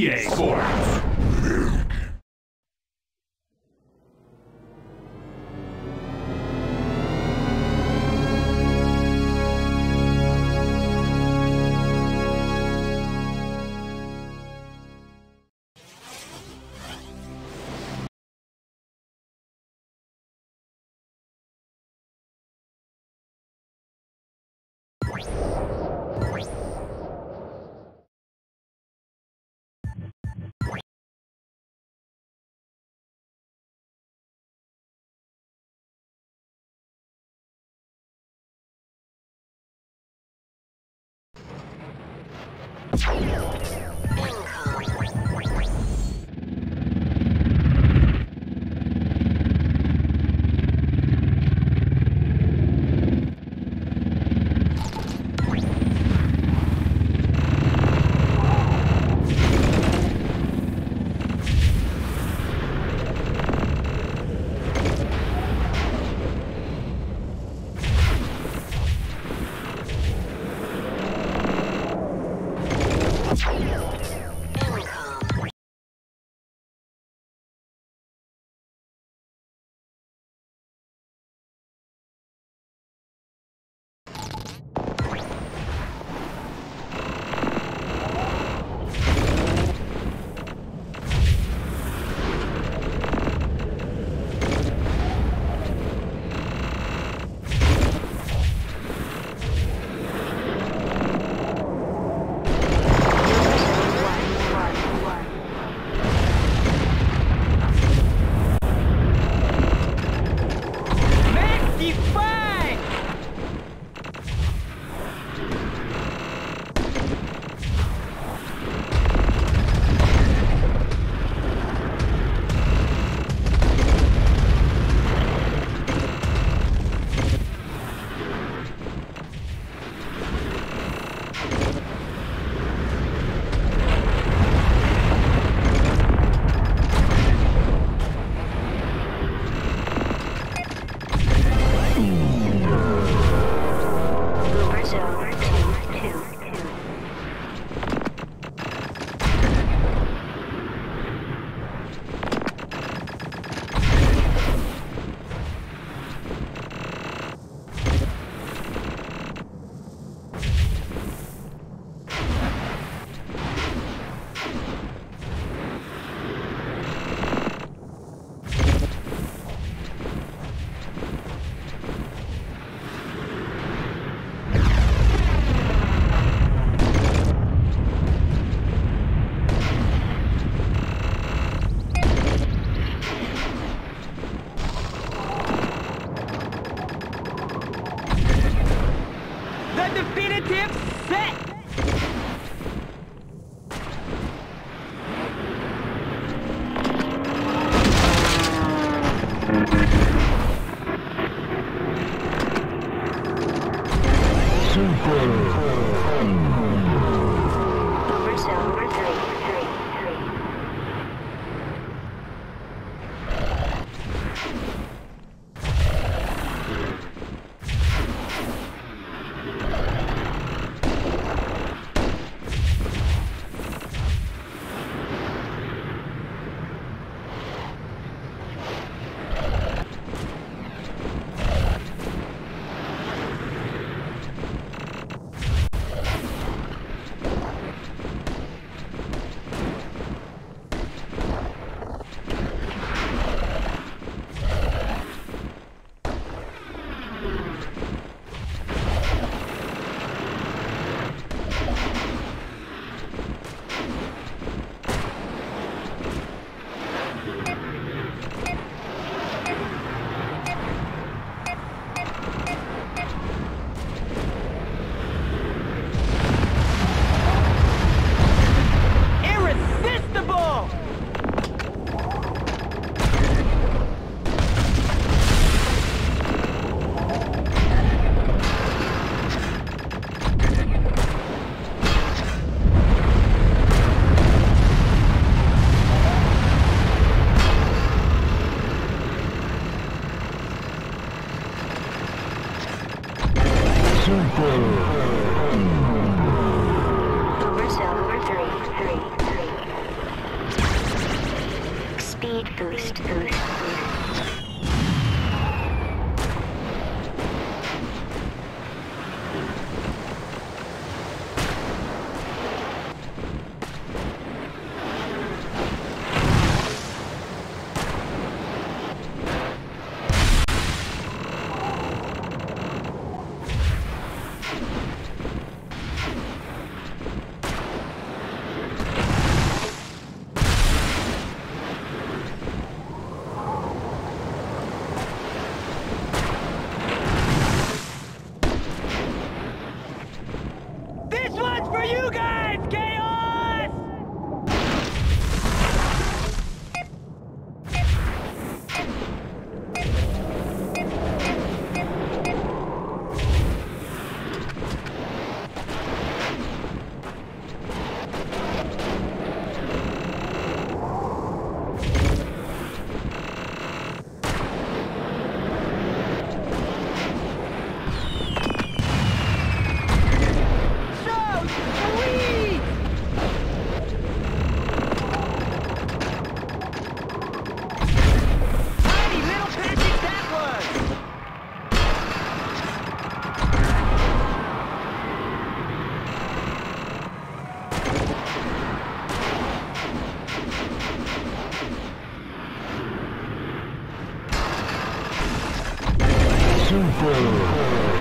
EA Sports. Let's go. Over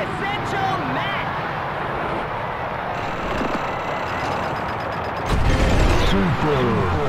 essential match. Super.